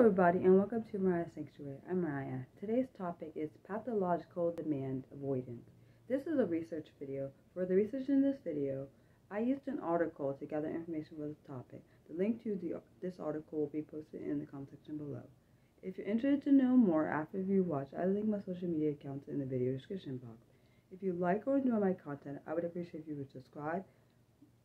everybody, and welcome to Mariah Sanctuary. I'm Mariah. Today's topic is pathological demand avoidance. This is a research video. For the research in this video, I used an article to gather information for this topic. The link to the, this article will be posted in the comment section below. If you're interested to know more after you watch, I link my social media accounts in the video description box. If you like or enjoy my content, I would appreciate if you would subscribe,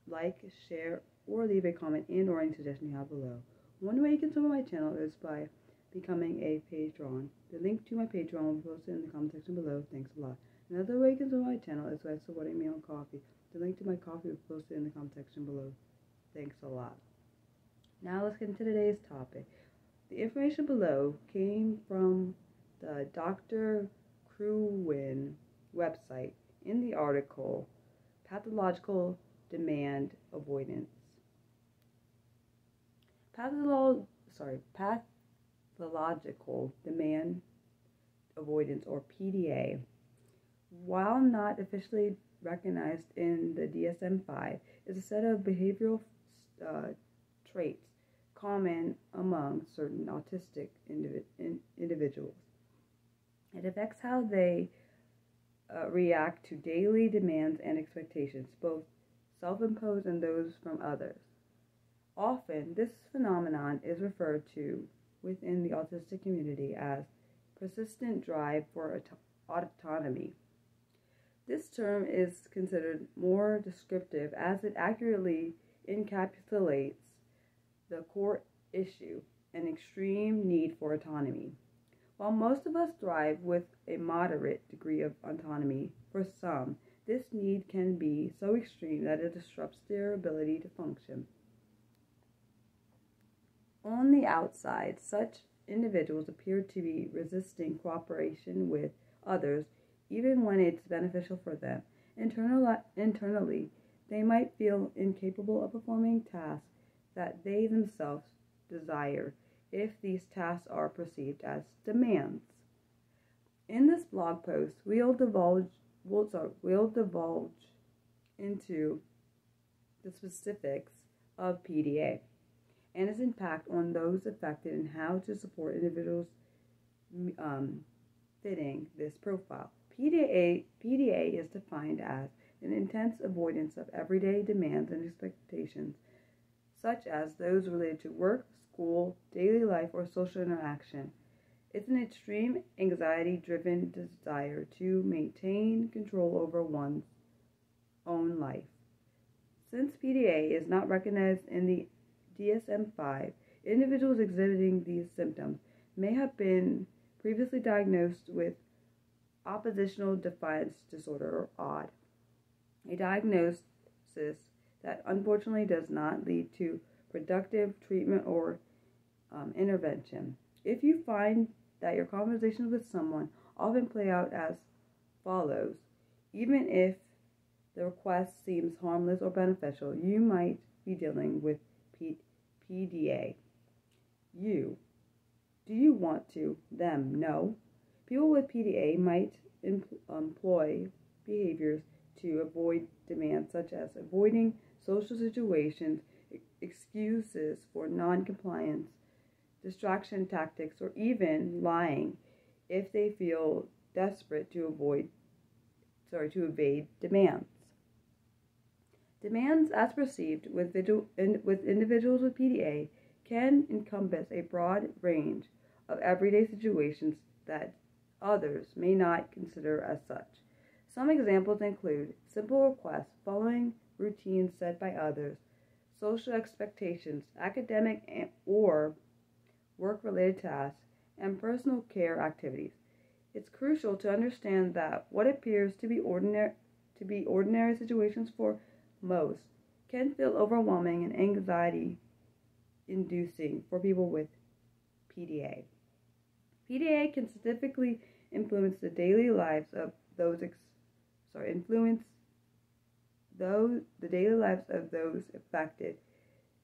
like, share, or leave a comment and or any suggestion you have below. One way you can support my channel is by becoming a patron. The link to my Patreon will be posted in the comment section below. Thanks a lot. Another way you can support my channel is by supporting me on Ko-fi. The link to my Ko-fi will be posted in the comment section below. Thanks a lot. Now let's get into today's topic. The information below came from the Dr. Crewin website in the article Pathological Demand Avoidance. Patholo- sorry, pathological demand avoidance or PDA, while not officially recognized in the DSM-5, is a set of behavioral uh, traits common among certain autistic in individuals. It affects how they uh, react to daily demands and expectations, both self imposed and those from others. Often, this phenomenon is referred to within the autistic community as persistent drive for autonomy. This term is considered more descriptive as it accurately encapsulates the core issue an extreme need for autonomy. While most of us thrive with a moderate degree of autonomy, for some, this need can be so extreme that it disrupts their ability to function. On the outside, such individuals appear to be resisting cooperation with others even when it's beneficial for them. Internal, internally, they might feel incapable of performing tasks that they themselves desire if these tasks are perceived as demands. In this blog post, we'll divulge, we'll, sorry, we'll divulge into the specifics of PDA and its impact on those affected and how to support individuals um, fitting this profile. PDA, PDA is defined as an intense avoidance of everyday demands and expectations, such as those related to work, school, daily life, or social interaction. It's an extreme anxiety driven desire to maintain control over one's own life. Since PDA is not recognized in the DSM 5, individuals exhibiting these symptoms may have been previously diagnosed with oppositional defiance disorder or ODD, a diagnosis that unfortunately does not lead to productive treatment or um, intervention. If you find that your conversations with someone often play out as follows, even if the request seems harmless or beneficial, you might be dealing with P- PDA. You. Do you want to? Them. No. People with PDA might employ behaviors to avoid demands such as avoiding social situations, excuses for non-compliance, distraction tactics, or even lying if they feel desperate to avoid sorry to evade demands. Demands as perceived with, with individuals with PDA can encompass a broad range of everyday situations that others may not consider as such. Some examples include simple requests following routines set by others, social expectations, academic or work related tasks, and personal care activities. It's crucial to understand that what appears to be ordinary to be ordinary situations for most can feel overwhelming and anxiety inducing for people with PDA. PDA can significantly influence the daily lives of those ex- sorry, influence those the daily lives of those affected.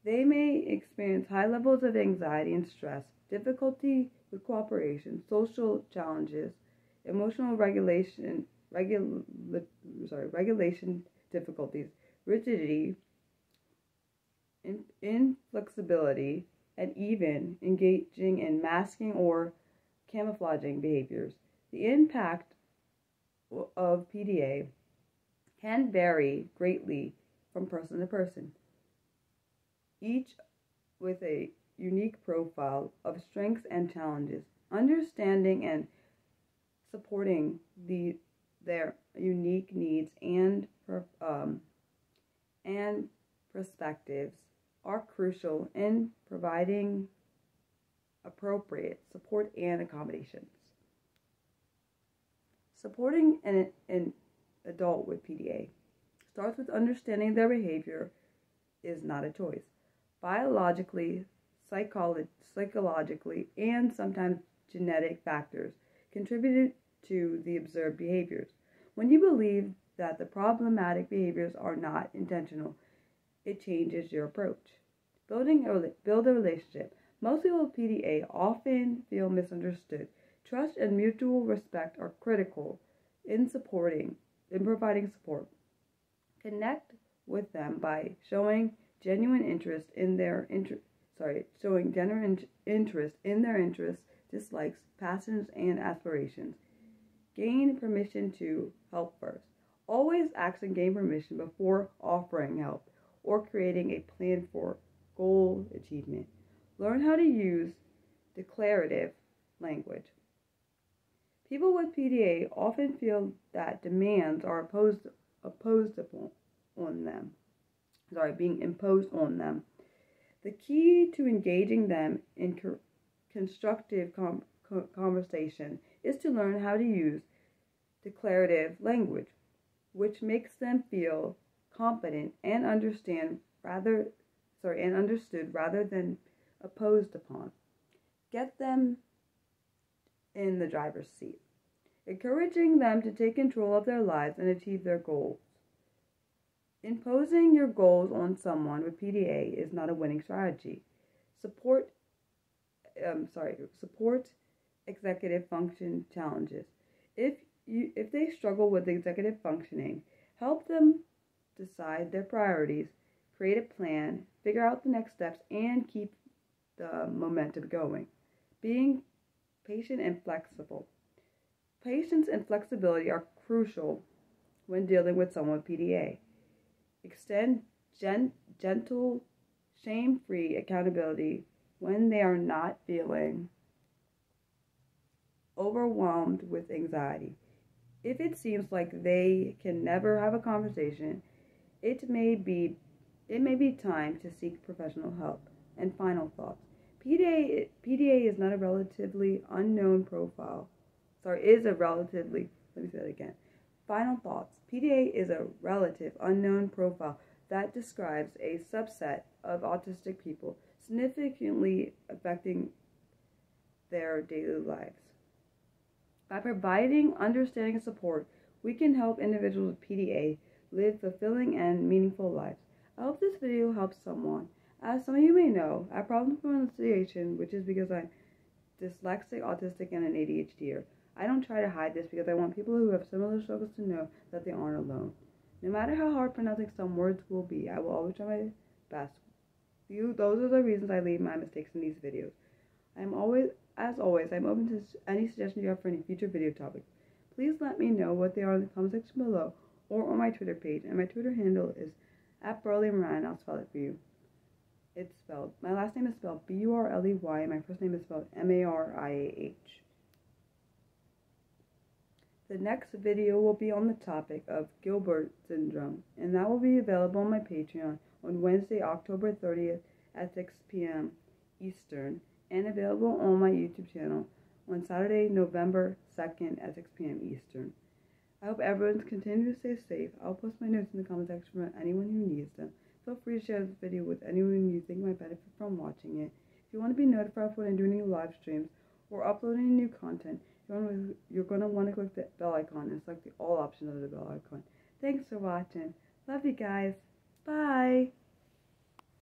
They may experience high levels of anxiety and stress, difficulty with cooperation, social challenges, emotional regulation, regul- sorry, regulation difficulties, rigidity, inflexibility, and even engaging in masking or camouflaging behaviors. The impact of PDA can vary greatly from person to person, each with a unique profile of strengths and challenges. Understanding and supporting the their unique needs and um, and perspectives are crucial in providing appropriate support and accommodations. Supporting an, an adult with PDA starts with understanding their behavior is not a choice. Biologically, psycholo- psychologically, and sometimes genetic factors contributed to the observed behaviors. When you believe that the problematic behaviors are not intentional, it changes your approach. Building a, build a relationship. Most people with PDA often feel misunderstood. Trust and mutual respect are critical in supporting, in providing support. Connect with them by showing genuine interest in their inter- sorry, showing genuine interest in their interests, dislikes, passions, and aspirations. Gain permission to help first. And gain permission before offering help or creating a plan for goal achievement. Learn how to use declarative language. People with PDA often feel that demands are opposed opposed upon on them. Sorry, being imposed on them. The key to engaging them in co- constructive com- co- conversation is to learn how to use declarative language, which makes them feel competent and understand rather sorry and understood rather than opposed upon. Get them in the driver's seat, encouraging them to take control of their lives and achieve their goals. Imposing your goals on someone with PDA is not a winning strategy. Support um, sorry, support executive function challenges. If you if they struggle with executive functioning, help them decide their priorities, create a plan, figure out the next steps, and keep the momentum going. Being patient and flexible. Patience and flexibility are crucial when dealing with someone with PDA. Extend gen- gentle, shame free accountability when they are not feeling overwhelmed with anxiety. If it seems like they can never have a conversation, it may be it may be time to seek professional help. And final thoughts. PDA PDA is not a relatively unknown profile. Sorry, is a relatively let me say that again. Final thoughts. PDA is a relative unknown profile that describes a subset of autistic people significantly affecting their daily lives. By providing understanding and support, we can help individuals with PDA live fulfilling and meaningful lives. I hope this video helps someone. As some of you may know, I have problems with pronunciation, which is because I'm dyslexic, autistic, and an ADHDer. I don't try to hide this because I want people who have similar struggles to know that they aren't alone. No matter how hard pronouncing some words will be, I will always try my best. You, those are the reasons I leave my mistakes in these videos. I'm always as always, I'm open to any suggestions you have for any future video topics. Please let me know what they are in the comment section below or on my Twitter page, and my Twitter handle is at Burley. I'll spell it for you. It's spelled, my last name is spelled B U R L E Y, my first name is spelled M A R I A H. The next video will be on the topic of Gilbert syndrome, and that will be available on my Patreon on Wednesday, October 30th at 6 p.m. Eastern and available on my YouTube channel on Saturday, November 2nd at 6 p.m. Eastern. I hope everyone's continuing to stay safe. I'll post my notes in the comment section for anyone who needs them. Feel free to share this video with anyone you think might benefit from watching it. If you want to be notified when I do new live streams or uploading new content, you're going to want to click the bell icon and select the all option of the bell icon. Thanks for watching. Love you guys. Bye.